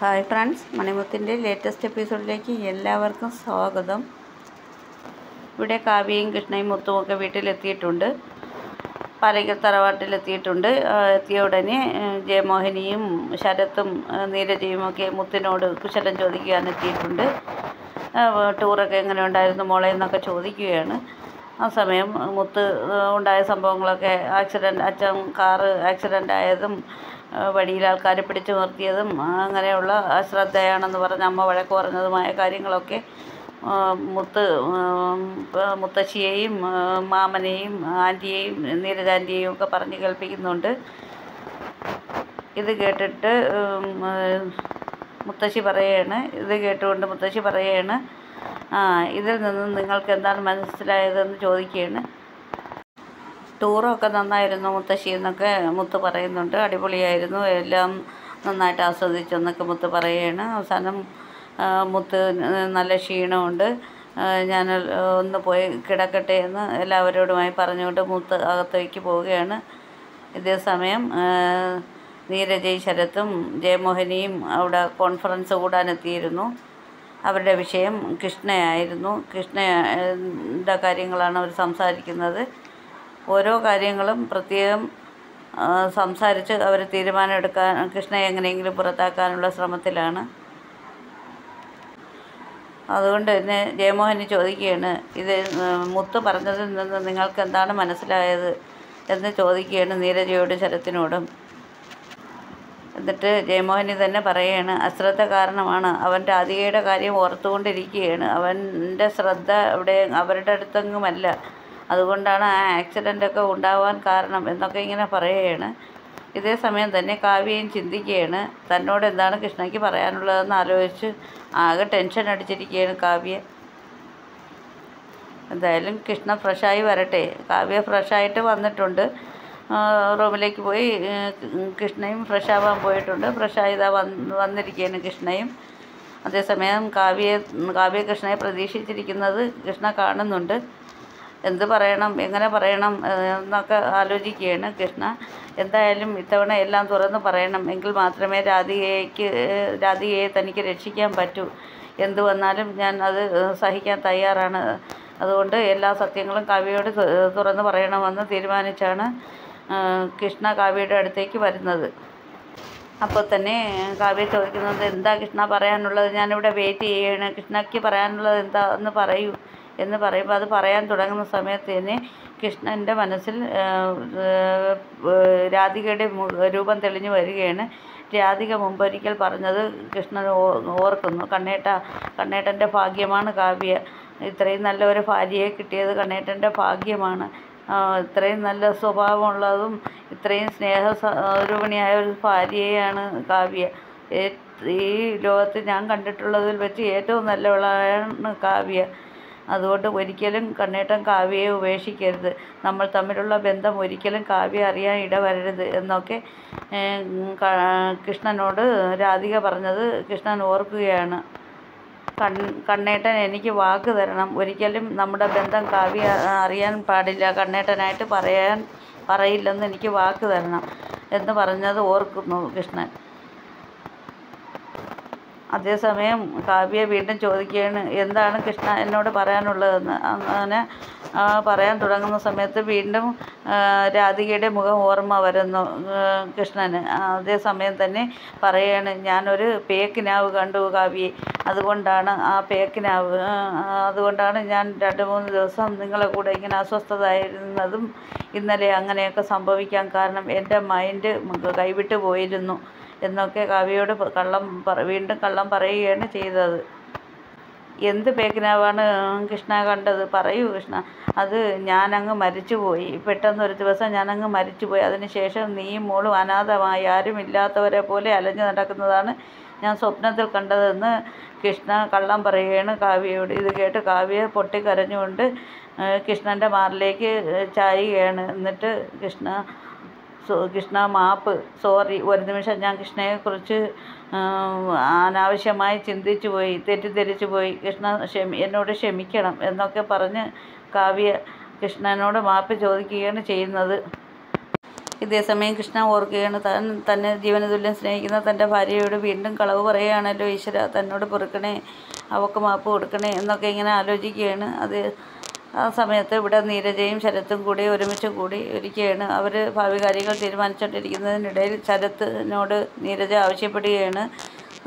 Hi friends മണിമുത്തിന്റെ latest എപ്പിസോഡിലേക്ക് എല്ലാവർക്കും സ്വാഗതം. ഇവിടെ കാവ്യയും കൃഷ്ണയും മുത്തുമൊക്കെ വീട്ടിലെത്തിയിട്ടുണ്ട്. പാലയ്ക്കൽ തറവാട്ടിലെത്തിയിട്ടുണ്ട്. എത്തിയ ഉടനെ ജയമോഹിനിയും ശരത്തും നീരജയും ഒക്കെ മുത്തിനോട് കുശലം ചോദിക്കാൻ എത്തിയിട്ടുണ്ട്. ടൂറൊക്കെ എങ്ങനെ ഉണ്ടായിരുന്നു മോളെ എന്നൊക്കെ ചോദിക്കുകയാണ്. ആ സമയം മുത്ത് ഉണ്ടായ സംഭവങ്ങളൊക്കെ ആക്സിഡന്റ് അച്ഛൻ കാറ് ആക്സിഡന്റ് ആയതും വഴിയിൽ ആൾക്കാരെ പിടിച്ചു നിർത്തിയതും അങ്ങനെയുള്ള അശ്രദ്ധയാണെന്ന് പറഞ്ഞ് അമ്മ വഴക്ക് പറഞ്ഞതുമായ കാര്യങ്ങളൊക്കെ മുത്ത് മുത്തശ്ശിയെയും മാമനെയും ആന്റിയെയും നീരജാന്റിയെയും ഒക്കെ പറഞ്ഞ് കേൾപ്പിക്കുന്നുണ്ട്. ഇത് കേട്ടിട്ട് മുത്തശ്ശി പറയാണ് ഇത് കേട്ടുകൊണ്ട് മുത്തശ്ശി പറയാണ് ഇതിൽ നിന്ന് നിങ്ങൾക്ക് എന്താണ് മനസ്സിലായതെന്ന് ചോദിക്കുകയാണ്. ടൂറൊക്കെ നന്നായിരുന്നു മുത്തശ്ശി എന്നൊക്കെ മുത്ത് പറയുന്നുണ്ട്. അടിപൊളിയായിരുന്നു. എല്ലാം നന്നായിട്ട് ആസ്വദിച്ചു എന്നൊക്കെ മുത്ത് പറയുകയാണ്. അവസാനം മുത്ത് നല്ല ക്ഷീണമുണ്ട്. ഞാൻ ഒന്ന് പോയി കിടക്കട്ടെ എന്ന് എല്ലാവരോടുമായി പറഞ്ഞുകൊണ്ട് മുത്ത് അകത്തേക്ക് പോവുകയാണ്. ഇതേ സമയം നീരജയ് ശരത്തും ജയമോഹിനിയും അവിടെ കോൺഫറൻസ് കൂടാനെത്തിയിരുന്നു. അവരുടെ വിഷയം കൃഷ്ണയായിരുന്നു. കൃഷ്ണയുടെ കാര്യങ്ങളാണ് അവർ സംസാരിക്കുന്നത്. ഓരോ കാര്യങ്ങളും പ്രത്യേകം സംസാരിച്ച് അവർ തീരുമാനമെടുക്കാൻ കൃഷ്ണയെ എങ്ങനെയെങ്കിലും പുറത്താക്കാനുള്ള ശ്രമത്തിലാണ്. അതുകൊണ്ട് തന്നെ ജയമോഹന് ചോദിക്കുകയാണ് ഇത് മുത്ത് പറഞ്ഞതിൽ നിന്ന് നിങ്ങൾക്ക് എന്താണ് മനസ്സിലായത് എന്ന് ചോദിക്കുകയാണ് നീരജയോടും ശരത്തിനോടും. എന്നിട്ട് ജയമോഹനി തന്നെ പറയുകയാണ് അശ്രദ്ധ കാരണമാണ്. അവൻ രാധികയുടെ കാര്യം ഓർത്തുകൊണ്ടിരിക്കുകയാണ്. അവന്റെ ശ്രദ്ധ അവിടെ അവരുടെ അടുത്തെങ്ങുമല്ല. അതുകൊണ്ടാണ് ആ ആക്സിഡന്റൊക്കെ ഉണ്ടാവാൻ കാരണം എന്നൊക്കെ ഇങ്ങനെ പറയുകയാണ്. ഇതേ സമയം തന്നെ കാവ്യയും ചിന്തിക്കുകയാണ്. തന്നോട് എന്താണ് കൃഷ്ണയ്ക്ക് പറയാനുള്ളതെന്ന് ആലോചിച്ച് ആകെ ടെൻഷൻ അടിച്ചിരിക്കുകയാണ് കാവ്യ. എന്തായാലും കൃഷ്ണ ഫ്രഷായി വരട്ടെ. കാവ്യ ഫ്രഷായിട്ട് വന്നിട്ടുണ്ട്. റൂമിലേക്ക് പോയി കൃഷ്ണയും ഫ്രഷ് ആവാൻ പോയിട്ടുണ്ട്. ഫ്രഷായി വന്ന് വന്നിരിക്കുകയാണ് കൃഷ്ണയും. അതേസമയം കാവ്യ കാവ്യ കൃഷ്ണയെ പ്രതീക്ഷിച്ചിരിക്കുന്നത് കൃഷ്ണ കാണുന്നുണ്ട്. എന്ത് പറയണം എങ്ങനെ പറയണം എന്നൊക്കെ ആലോചിക്കുകയാണ് കൃഷ്ണ എന്തായാലും ഇത്തവണ എല്ലാം തുറന്ന് പറയണം. എങ്കിൽ മാത്രമേ രാധികയ്ക്ക് രാധികയെ തനിക്ക് രക്ഷിക്കാൻ പറ്റൂ. എന്ത് വന്നാലും ഞാൻ അത് സഹിക്കാൻ തയ്യാറാണ്. അതുകൊണ്ട് എല്ലാ സത്യങ്ങളും കാവ്യയോട് തുറന്ന് പറയണമെന്ന് തീരുമാനിച്ചാണ് കൃഷ്ണ കാവ്യയുടെ അടുത്തേക്ക് വരുന്നത്. അപ്പോൾ തന്നെ കാവ്യ ചോദിക്കുന്നത് എന്താ കൃഷ്ണ പറയാനുള്ളത്? ഞാനിവിടെ വെയിറ്റ് ചെയ്യുകയാണ് കൃഷ്ണയ്ക്ക് പറയാനുള്ളത് എന്താ? എന്ന് പറയൂ. എന്ന് പറയുമ്പോൾ അത് പറയാൻ തുടങ്ങുന്ന സമയത്ത് തന്നെ കൃഷ്ണന്റെ മനസ്സിൽ രാധികയുടെ രൂപം തെളിഞ്ഞു വരികയാണ്. രാധിക മുമ്പൊരിക്കൽ പറഞ്ഞത് കൃഷ്ണൻ ഓർക്കുന്നു കണ്ണേട്ട കണ്ണേട്ടന്റെ ഭാഗ്യമാണ് കാവ്യ. ഇത്രയും നല്ല ഒരു ഭാര്യയെ കിട്ടിയത് കണ്ണേട്ടന്റെ ഭാഗ്യമാണ്. ഇത്രയും നല്ല സ്വഭാവമുള്ളതും ഇത്രയും സ്നേഹ രൂപിണിയായ ഒരു ഭാര്യയാണ് കാവ്യ. ഈ ലോകത്ത് ഞാൻ കണ്ടിട്ടുള്ളതിൽ വെച്ച് ഏറ്റവും നല്ലവളാണ് കാവ്യ. അതുകൊണ്ട് ഒരിക്കലും കണ്ണേട്ടൻ കാവ്യയെ ഉപേക്ഷിക്കരുത്. നമ്മൾ തമ്മിലുള്ള ബന്ധം ഒരിക്കലും കാവ്യ അറിയാൻ ഇടവരരുത് എന്നൊക്കെ കൃഷ്ണനോട് രാധിക പറഞ്ഞത് കൃഷ്ണൻ ഓർക്കുകയാണ്. കൺ കണ്ണേട്ടൻ എനിക്ക് വാക്ക് തരണം. ഒരിക്കലും നമ്മുടെ ബന്ധം കാവ്യ അറിയാൻ പാടില്ല. കണ്ണേട്ടനായിട്ട് പറയാൻ പറയില്ലെന്ന് എനിക്ക് വാക്ക് തരണം എന്ന് പറഞ്ഞത് ഓർക്കുന്നു കൃഷ്ണൻ. അതേസമയം കാവ്യ വീണ്ടും ചോദിക്കുകയാണ് എന്താണ് കൃഷ്ണ എന്നോട് പറയാനുള്ളതെന്ന്? അങ്ങനെ പറയാൻ തുടങ്ങുന്ന സമയത്ത് വീണ്ടും രാധികയുടെ മുഖം ഓർമ്മ വരുന്നു കൃഷ്ണന്. അതേസമയം തന്നെ പറയാണ് ഞാനൊരു പേക്കിനാവ് കണ്ടു കാവ്യെ അതുകൊണ്ടാണ് ആ പേക്കിനാവ് അതുകൊണ്ടാണ് ഞാൻ രണ്ട് മൂന്ന് ദിവസം നിങ്ങളെ കൂടെ ഇങ്ങനെ അസ്വസ്ഥതയായിരുന്നതും ഇന്നലെ അങ്ങനെയൊക്കെ സംഭവിക്കാൻ കാരണം എന്റെ മൈൻഡ് കൈവിട്ട് പോയിരുന്നു. എന്നൊക്കെ കാവ്യയോട് കള്ളം വീണ്ടും കള്ളം പറയുകയാണ് ചെയ്തത്. എന്ത് പേക്കിനാവാണ് കൃഷ്ണ കണ്ടത്? പറയൂ കൃഷ്ണ. അത് ഞാനങ്ങ് മരിച്ചുപോയി. പെട്ടെന്ന് ഒരു ദിവസം ഞാനങ്ങ് മരിച്ചുപോയി. അതിനുശേഷം നീയും മോളും അനാഥമായി. ആരും ഇല്ലാത്തവരെ പോലെ അലഞ്ഞു നടക്കുന്നതാണ് ഞാൻ സ്വപ്നത്തിൽ കണ്ടതെന്ന് കൃഷ്ണ കള്ളം പറയുകയാണ് കാവ്യയോട്. ഇത് കേട്ട് കാവ്യ പൊട്ടിക്കരഞ്ഞുകൊണ്ട് കൃഷ്ണന്റെ മാറിലേക്ക് ചായുകയാണ്. എന്നിട്ട് കൃഷ്ണ കൃഷ്ണ മാപ്പ് സോറി ഒരു നിമിഷം ഞാൻ കൃഷ്ണയെക്കുറിച്ച് അനാവശ്യമായി ചിന്തിച്ചു പോയി തെറ്റിദ്ധരിച്ചു പോയി. കൃഷ്ണ ക്ഷമി എന്നോട് ക്ഷമിക്കണം എന്നൊക്കെ പറഞ്ഞ് കാവ്യ കൃഷ്ണനോട് മാപ്പ് ചോദിക്കുകയാണ് ചെയ്യുന്നത്. ഇതേസമയം കൃഷ്ണ ഓർക്കുകയാണ് താൻ തന്നെ ജീവനതുല്യം സ്നേഹിക്കുന്ന തന്റെ ഭാര്യയോട് വീണ്ടും കളവ് പറയുകയാണല്ലോ ഈശ്വര തന്നോട് പൊറുക്കണേ അവക്ക് മാപ്പ് കൊടുക്കണേ എന്നൊക്കെ ഇങ്ങനെ ആലോചിക്കുകയാണ്. അത് ആ സമയത്ത് ഇവിടെ നീരജയും ശരത്തും കൂടി ഒരുമിച്ച് കൂടി ഇരിക്കുകയാണ്. അവർ ഭാവി കാര്യങ്ങൾ തീരുമാനിച്ചുകൊണ്ടിരിക്കുന്നതിനിടയിൽ ശരത്തിനോട് നീരജ ആവശ്യപ്പെടുകയാണ്.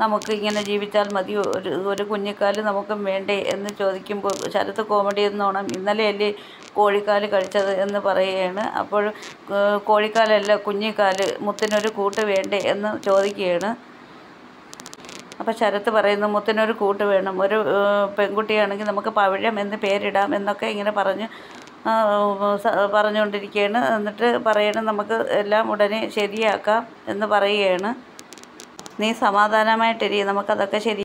നമുക്ക് ഇങ്ങനെ ജീവിച്ചാൽ മതി. ഒരു ഒരു കുഞ്ഞിക്കാൽ നമുക്കും വേണ്ടേ എന്ന് ചോദിക്കുമ്പോൾ ശരത്ത് കോമഡി എന്നോണം ഇന്നലെയല്ലേ കോഴിക്കാൽ കഴിച്ചത് എന്ന് പറയുകയാണ്. അപ്പോൾ കോഴിക്കാലല്ല കുഞ്ഞിക്കാൽ മുത്തിനൊരു കൂട്ട് വേണ്ടേ എന്ന് ചോദിക്കുകയാണ്. അപ്പോൾ ശരത്ത് പറയുന്നു മുത്തിനൊരു കൂട്ട് വേണം. ഒരു പെൺകുട്ടിയാണെങ്കിൽ നമുക്ക് പവിഴം എന്ന് പേരിടാം എന്നൊക്കെ ഇങ്ങനെ പറഞ്ഞ് പറഞ്ഞുകൊണ്ടിരിക്കുകയാണ്. എന്നിട്ട് പറയണം നമുക്ക് എല്ലാം ഉടനെ ശരിയാക്കാം എന്ന് പറയുകയാണ്. നീ സമാധാനമായിട്ടിരി നമുക്കതൊക്കെ ശരി